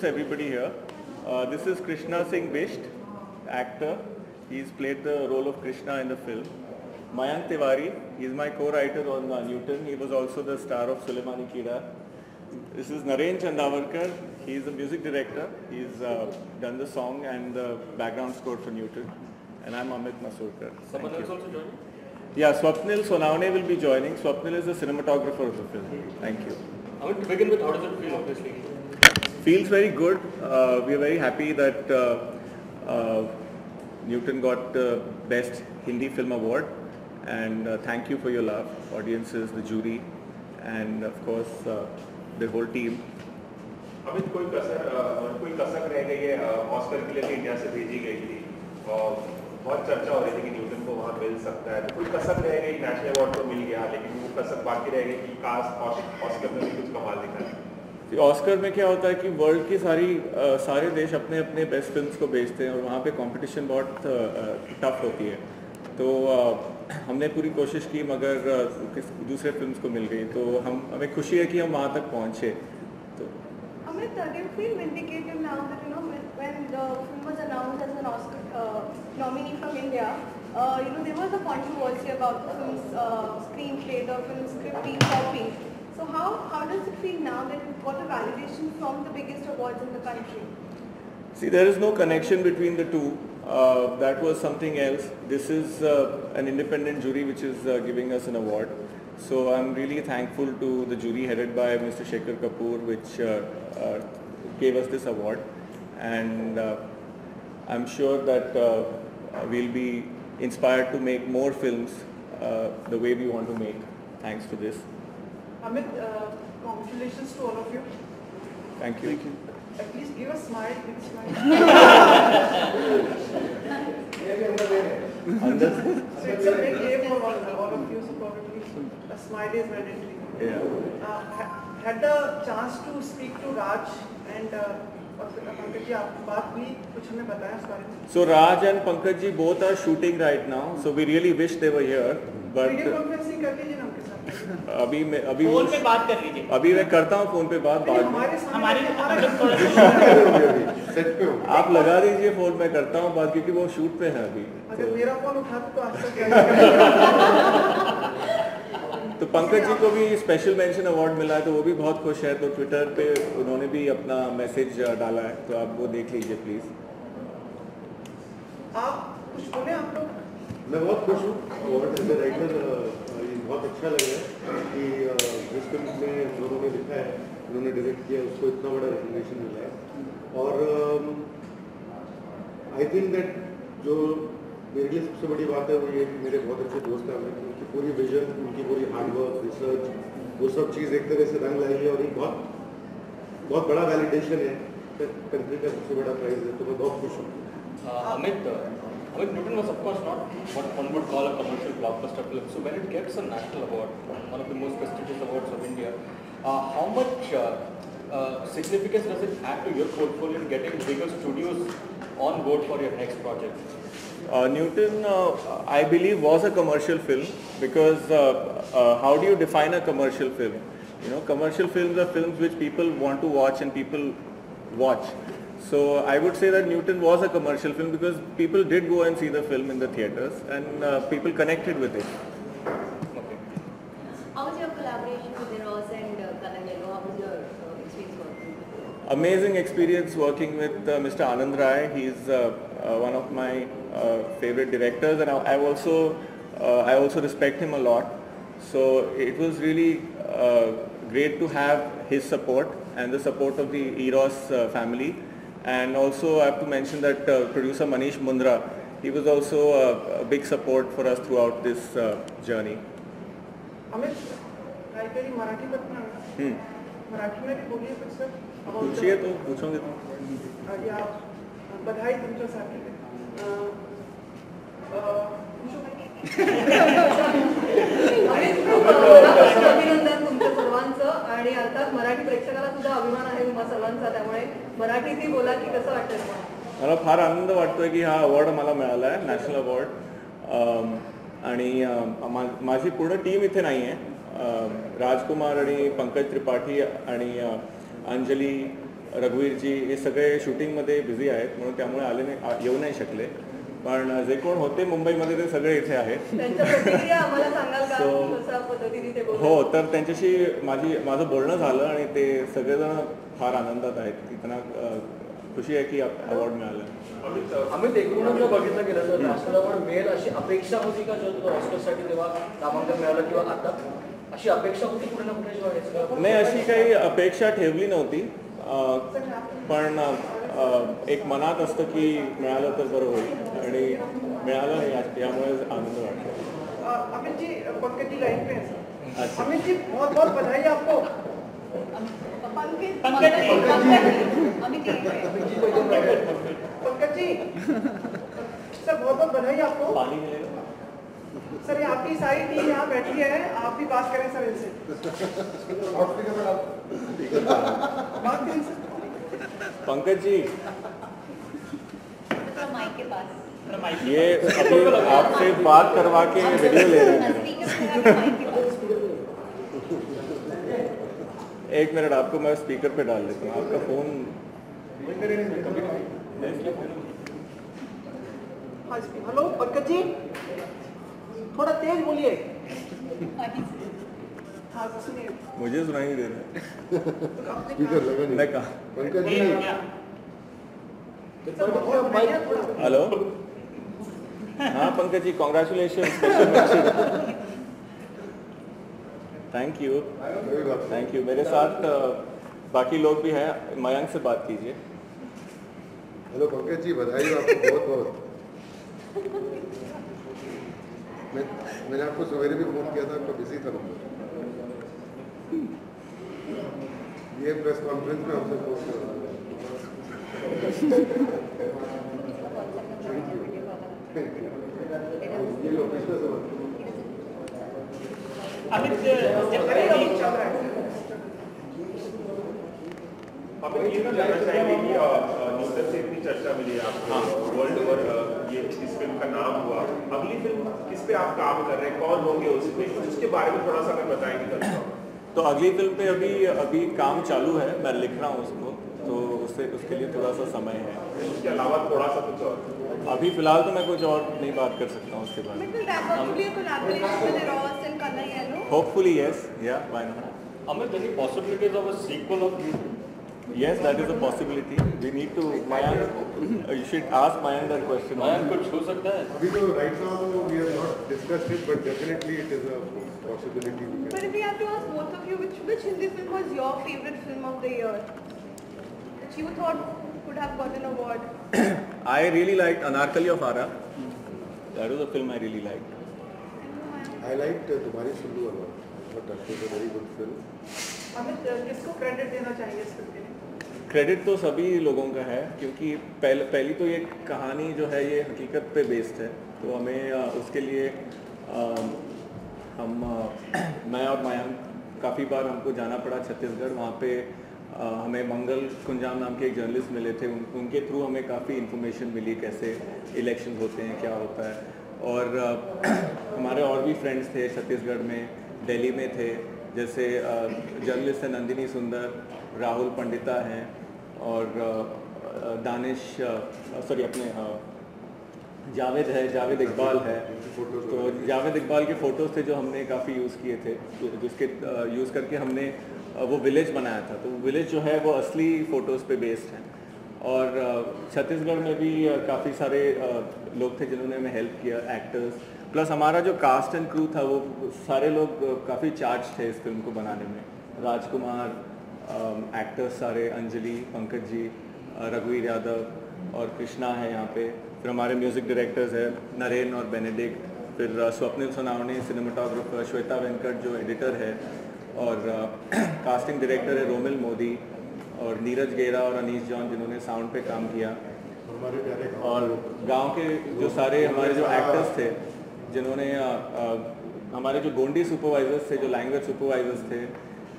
introduce everybody here. Uh, this is Krishna Singh Bisht, actor. He's played the role of Krishna in the film. Mayank Tiwari, he's my co-writer on uh, Newton. He was also the star of Suleimani Kida. This is Naren Chandavarkar. He's a music director. He's uh, done the song and the background score for Newton. And I'm Amit Masurkar. Someone else also joining? Yeah, Swapnil Sonavane will be joining. Swapnil is the cinematographer of the film. Thank you. Amit, to begin with, how does it feel, obviously? Feels very good. Uh, we are very happy that uh, uh, Newton got the Best Hindi Film Award. And uh, thank you for your love, audiences, the jury, and of course uh, the whole team. Amit कोई कसर अ, कोई कसक रह गई है अ, Oscar के लिए तो इंडिया से भेजी गई थी और बहुत चर्चा हो रही थी कि न्यूटन को वहाँ मिल सकता है तो कोई कसक रह गई नेशनल अवार्ड तो मिल गया लेकिन वो कसक बाकी रह गई कि काश ऑस- ऑस्कर में भी कुछ कमाल दिखाए ऑस्कर में क्या होता है कि वर्ल्ड की सारी आ, सारे देश अपने अपने बेस्ट फिल्म्स को भेजते हैं और वहाँ पे कंपटीशन बहुत टफ होती है। तो आ, हमने पूरी कोशिश की मगर किस दूसरे फिल्म्स को मिल गई। तो हम हमें खुशी है कि हम वहाँ तक पहुँचे। तो Uh, you know, there was a controversy about films, uh, screenplay, the film script being copied. So how, how does it feel now that you've got a validation from the biggest awards in the country? See, there is no connection between the two. Uh, that was something else. This is uh, an independent jury which is uh, giving us an award. So I'm really thankful to the jury headed by Mr. Shekhar Kapoor which uh, uh, gave us this award. And uh, I'm sure that we'll be inspired to make more films the way we want to make thanks for this. Amit, uh, congratulations to all of you. Thank you. Uh, please give a smile, big smile. Under- so it's a big day for all, all of you, so probably a smile is mandatory. yeah. Uh, ha- had the chance to speak to Raj and uh, और पंकज जी आप बात हुई कुछ हमें बताया इस बारे में So Raj and Pankaj ji both are shooting right now. So we really wish they were here. But video conferencing कर लीजिए ना उनके साथ अभी मैं अभी फ़ोन पे बात कर लीजिए। अभी मैं करता हूँ फ़ोन पे बात बाद हमारे आप लगा दीजिए फ़ोन मैं करता हूँ बात क्योंकि वो शूट पे है अभी। अगर मेरा फ़ोन उठा तो करेगा? तो पंकज जी को भी स्पेशल मेंशन अवार्ड मिला है तो वो भी बहुत खुश है तो ट्विटर पे उन्होंने भी अपना मैसेज डाला है तो आप वो देख लीजिए प्लीज़ आप कुछ बोले आप लोग? मैं बहुत खुश हूँ अवार्ड राइटर बहुत अच्छा लग रहा है कि जिस फ़िल्म में लोगों ने लिखा है उन्होंने डायरेक्ट किया उसको इतना बड़ा रिकग्निशन मिला है। और आई थिंक दैट जो मेरे लिए सबसे बड़ी बात है वो ये मेरे बहुत अच्छे दोस्त हैं उनकी पूरी विजन उनकी पूरी हार्डवर्क रिसर्च वो सब चीज़ एक तरह से रंग लाई है और एक बहुत बहुत बड़ा वैलिडेशन है कंट्री का सबसे बड़ा प्राइज है तो मैं बहुत खुश हूँ। Uh, Amit Newton was of course not what one would call a commercial blockbuster film. So when it gets a national award, one of the most prestigious awards of India, uh, how much uh, uh, significance does it add to your portfolio in getting bigger studios on board for your next project? Uh, Newton, uh, I believe, was a commercial film because uh, how do you define a commercial film? You know, commercial films are films which people want to watch and people watch. So I would say that Newton was a commercial film because people did go and see the film in the theaters and uh, people connected with it. Okay. How was your collaboration with Eros and uh, Kalangello? How was your uh, experience working with them? Amazing experience working with uh, Mr. Anand Rai. He's uh, uh, one of my uh, favorite directors, and I, I also uh, I also respect him a lot. So it was really uh, great to have his support and the support of the Eros uh, family. And also I have to mention that uh, producer Manish Mundra, he was also a, a big support for us throughout this uh, journey. Amit काहीतरी मराठी बद्दल Hmm. Marathi में भी बोलिए कुछ sir about पूछिए the- तो पूछोगे तो अ, या बधाई तुमच्यासाठी अ, अ, आणि अर्थात मराठी प्रेक्षकाला सुद्धा अभिमान आहे तुम्हा सर्वांचा त्यामुळे मराठीतही बोला की कसं वाटतं मला फार आनंद वाटतोय की हा अवॉर्ड मला मिळाला आहे नॅशनल अवॉर्ड आणि माझी पूर्ण टीम इथे नाही आहे राजकुमार आणि पंकज त्रिपाठी आणि अंजली रघुवीरजी हे सगळे शूटिंगमध्ये बिझी आहेत म्हणून त्यामुळे आले नाही येऊ नाही शकले. पण जे कोण होते मुंबईमध्ये ते सगळे इथे आहेत. त्यांच्या प्रतिक्रिया आम्हाला सांगाल का? So- कशा पद्धतीने ते बोलतात? हो तर त्यांच्याशी माझी माझं बोलणं झालं आणि ते सगळेजण फार आनंदात आहेत. की त्यांना खुशी आहे की अवॉर्ड मिळालं. अमित आम्ही एकूणच जर बघितलं गेलं तर नॅशनल अवॉर्ड मिळेल अशी अपेक्षा होती का तुला ऑस्करसाठी तेव्हा नामांकन मिळालं किंवा आता? अशी अपेक्षा होती कुठे ना कुठे नाही अशी काही अपेक्षा ठेवली नव्हती. पण एक मनात असतं की मिळालं तर बरं होईल आणि मिळालं यामुळे आनंद वाटतो. अमित जी पंकज जी लाइन पे हैं अमित जी बहुत बहुत बधाई आपको. पंकज पंकज. जी। पंकज जी सर बहुत बहुत बधाई आपको. मिळेल. सर ये आपकी सारी टीम यहाँ बैठी है. आप भी बात करें सर इनसे. बात करें सर. पंकज जी। माइक के पास। ये अभी आपसे बात करवा के वीडियो ले रहे हैं। एक मिनट आपको मैं स्पीकर पे डाल देता हूँ। आपका फ़ोन हाँ हेलो पंकज जी। थोड़ा तेज बोलिए। हाँ मुझे सुनाई नहीं दे रहा। स्पीकर लगा नहीं। मैं कहा पंकज जी। सर बहुत बधाई है हेलो? हाँ Pankaj ji congratulation thank you thank you मेरे साथ बाकी लोग भी हैं। मयंक से बात कीजिए। हेलो पंकज जी बधाई हो आपको बहुत बहुत। मैं मैंने आपको सवेरे भी फ़ोन किया था आपका बिज़ी था नंबर। ये प्रेस कॉन्फ्रेंस में हमसे फ़ोन कर। अमित है। अमित ये भी जानना चाहेंगे कि न्यूटन से इतनी चर्चा मिली है। आपको वर्ल्ड ओवर ये इस फ़िल्म का नाम हुआ। अगली फ़िल्म किस पे आप काम कर रहे हैं? कौन होंगे उसमें कुछ उसके बारे में थोड़ा सा अगर बताएँगे। तो अगली फ़िल्म पे अभी अभी काम चालू है मैं लिख रहा हूँ उसको तो उससे उसके लिए थोड़ा सा समय है उसके अलावा थोड़ा सा कुछ और अभी फ़िलहाल तो मैं कुछ और नहीं बात कर सकता हूँ उसके बारे में It a. Hopefully yes yeah why not Amit, any possibilities of a sequel of Yes, that is a possibility. We need to, Mayank, uh, you should ask Mayank that question. Mayank कुछ हो सकता है अभी तो right now we have not discussed it but definitely it is a possibility But if we have to ask both of you, which which Hindi film was your favorite film of the year? Which you thought could have got an award? I really liked Anarkali of Ara. That was a film I really liked. I liked uh, Tumhari Sulu a lot but that was a very good film. Amit किसको credit देना चाहिए इस film के लिए credit तो सभी लोगों का है क्योंकि पहले पहली तो ये कहानी जो है ये हकीकत पे बेस्ड है तो हमें उसके लिए अ, हम मैं और मयंक काफ़ी बार हमको जाना पड़ा छत्तीसगढ़। वहाँ पे हमें मंगल कुंजाम नाम के एक जर्नलिस्ट मिले थे। उन, उनके थ्रू हमें काफ़ी इन्फॉर्मेशन मिली कैसे इलेक्शन होते हैं क्या होता है। और हमारे और भी फ्रेंड्स थे छत्तीसगढ़ में दिल्ली में थे। जैसे जर्नलिस्ट हैं नंदिनी सुंदर राहुल पंडिता हैं और दानिश सॉरी अपने जावेद है जावेद इकबाल है। तो जावेद इकबाल के फ़ोटोज़ थे जो हमने काफ़ी यूज़ किए थे, जिसके यूज़ करके हमने वो विलेज बनाया था। तो विलेज जो है वो असली फ़ोटोज़ पे बेस्ड है। और छत्तीसगढ़ में भी काफ़ी सारे लोग थे जिन्होंने हमें हेल्प किया एक्टर्स प्लस हमारा जो कास्ट एंड क्रू था वो, सारे लोग काफ़ी चार्ज थे इस फ़िल्म को बनाने में। राजकुमार एक्टर्स सारे, अंजलि, पंकज जी रघुवीर यादव और कृष्णा है यहाँ पे। फिर हमारे म्यूज़िक डायरेक्टर्स है, नरेन और बेनेडिक्ट फिर स्वप्निल सोनावनी सिनेमाटोग्राफर श्वेता वेंकट जो एडिटर है और कास्टिंग डायरेक्टर है रोमिल मोदी और नीरज गेरा और अनीस जॉन जिन्होंने साउंड पे काम किया। और गाँव के जो सारे हमारे जो एक्टर्स थे जिन्होंने अ, हमारे जो गोंडी सुपरवाइजर्स थे जो लैंग्वेज सुपरवाइजर्स थे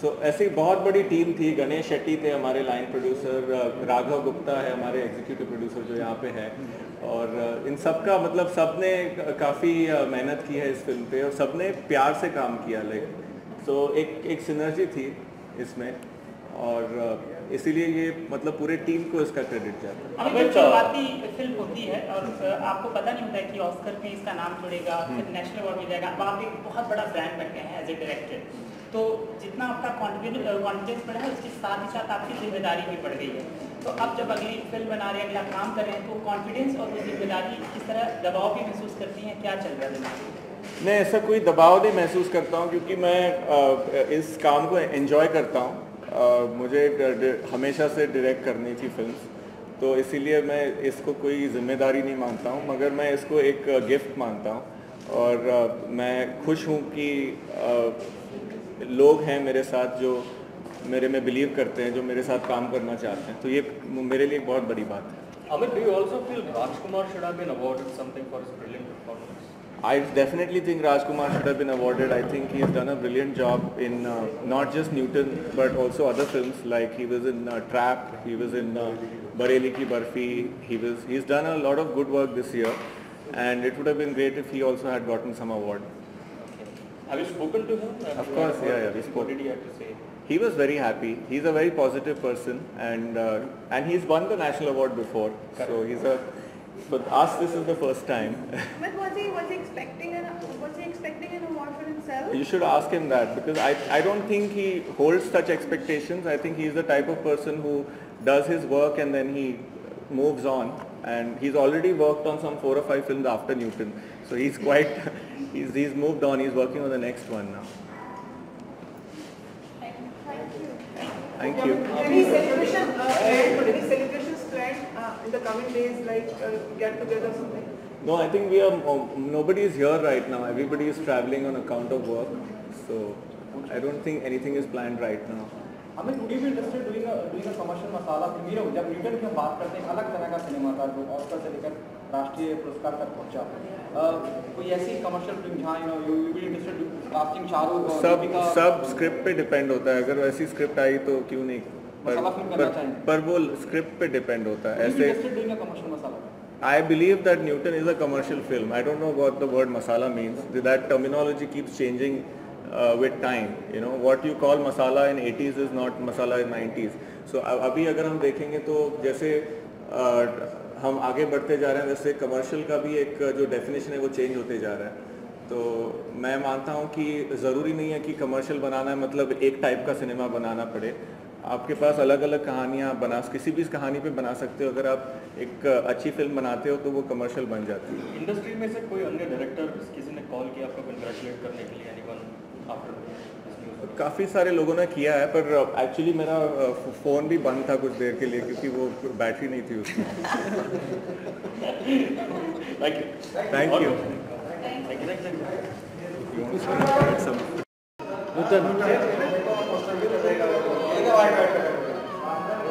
सो so, ऐसी बहुत बड़ी टीम थी गणेश शेट्टी थे हमारे लाइन प्रोड्यूसर राघव गुप्ता है हमारे एग्जीक्यूटिव प्रोड्यूसर जो यहाँ पे है। और इन सब का मतलब सबने काफ़ी मेहनत की है इस फ़िल्म पे और सबने प्यार से काम किया लाइक सो so, एक एक सिनर्जी थी इसमें। और इसीलिए ये मतलब पूरे टीम को इसका क्रेडिट जाता है। अभी जब शुरुआती फ़िल्म होती है और आपको पता नहीं होता है कि ऑस्कर में इसका नाम जुड़ेगा फिर नेशनल अवार्ड मिल जाएगा अब आप एक बहुत बड़ा ब्रांड बन गए हैं एज ए डायरेक्टर तो जितना आपका कॉन्फिडेंस बढ़ा है, उसके साथ ही साथ आपकी ज़िम्मेदारी भी बढ़ गई है। तो अब जब अगली फ़िल्म बना रहे हैं, अगला काम कर रहे हैं तो कॉन्फिडेंस और वो ज़िम्मेदारी किस तरह दबाव भी महसूस करती हैं, क्या चल रहा है दिमाग मैं? ऐसा कोई दबाव नहीं महसूस करता हूँ, क्योंकि मैं इस काम को एंजॉय करता हूँ। मुझे हमेशा से डायरेक्ट करनी थी फ़िल्म तो इसीलिए मैं इसको कोई ज़िम्मेदारी नहीं मानता हूँ, मगर मैं इसको एक गिफ्ट मानता हूँ। और मैं खुश हूँ कि लोग हैं मेरे साथ जो मेरे में बिलीव करते हैं जो मेरे साथ काम करना चाहते हैं तो ये मेरे लिए बहुत बड़ी बात है? I definitely think Rajkumar should have been awarded. I think he has done a brilliant job in uh, not just Newton but also other films like he was in uh, Trap, he was in uh, Bareli Ki Barfi. He was he's done a lot of good work this year, and it would have been great if he also had gotten some award. Have you spoken to him? Of course, yeah, yeah, we spoke. What did he have to say? He was very happy. He's a very positive person, and uh, and he's won the national award before. So he's a. But us, this is the first time. But was he was he expecting an was he expecting an award for himself? You should ask him that because I, I don't think he holds such expectations. I think he's the type of person who does his work and then he moves on. And he's already worked on some four or five films after Newton. So he's quite, he's, he's moved on. He's working on the next one now. Thank you. Any celebration uh, planned? Any celebrations planned uh, in the coming days, like uh, get together or something? No, I think we are, um, nobody is here right now. Everybody is traveling on account of work. So I don't think anything is planned right now. हमें would you be interested doing doing a commercial masala film hero जब Newton की हम बात करते हैं अलग तरह का सिनेमा था जो ऑस्कर से लेकर राष्ट्रीय पुरस्कार तक पहुँचा कोई ऐसी कमर्शियल फ़िल्म जहाँ you know you be interested casting Shahrukh और सब सब स्क्रिप्ट पे डिपेंड होता है अगर वैसी स्क्रिप्ट आई तो क्यों नहीं पर, पर, पर वो स्क्रिप्ट पे डिपेंड होता है ऐसे अ I believe that Newton is a commercial film. I don't know what the word masala means. That terminology keeps changing uh, with time. You know, what you call masala in 80s is not masala in 90s. So अभी अगर हम देखेंगे तो जैसे uh, हम आगे बढ़ते जा रहे हैं। वैसे कमर्शियल का भी एक जो डेफिनेशन है, वो चेंज होते जा रहा है। तो मैं मानता हूँ कि ज़रूरी नहीं है कि कमर्शियल बनाना है मतलब एक टाइप का सिनेमा बनाना पड़े। आपके पास अलग अलग कहानियाँ बना, किसी भी कहानी पे बना सकते हो। अगर आप एक अच्छी फ़िल्म बनाते हो तो वो कमर्शियल बन जाती है। इंडस्ट्री में से कोई अन्य डायरेक्टर किसी ने कॉल किया आपको कंग्रेचुलेट करने के लिए एनीवन आफ्टर काफ़ी सारे लोगों ने किया है पर एक्चुअली मेरा फ़ोन भी बंद था कुछ देर के लिए क्योंकि वो बैटरी नहीं थी उसमें thank you thank you thank you thank you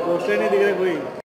poster नहीं दिख रहे कोई?